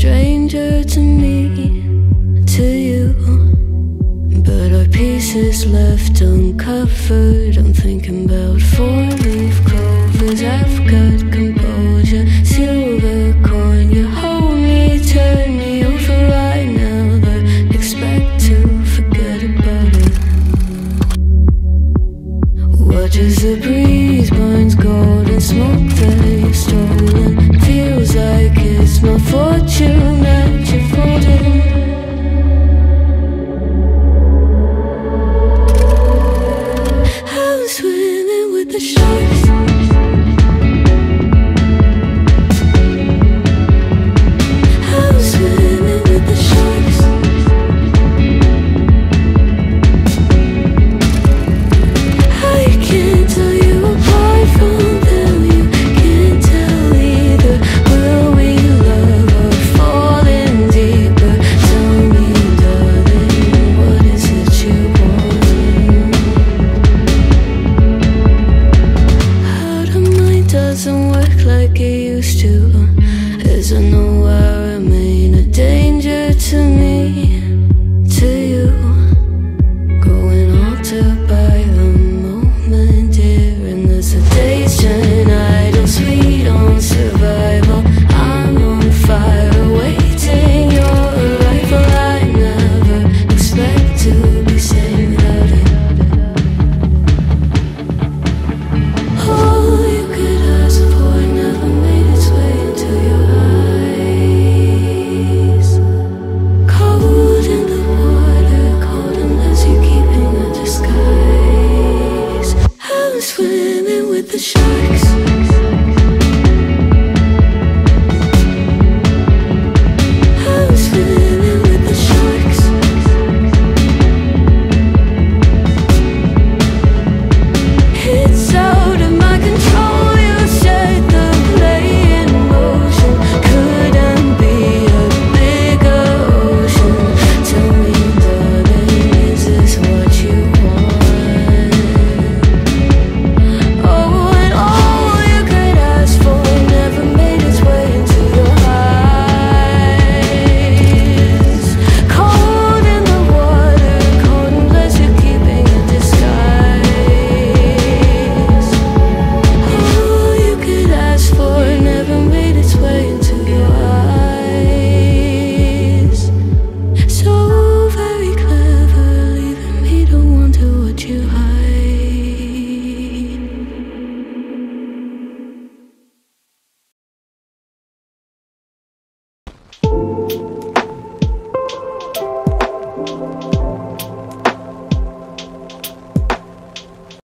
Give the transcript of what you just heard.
stranger to me, to you. But our pieces left uncovered. I'm thinking about four leaf clovers. I've got composure, silver coin. You hold me, turn me over. I never expect to forget about it. Watch as the breeze burns golden smoke that you stole. used to Is a new world sharks.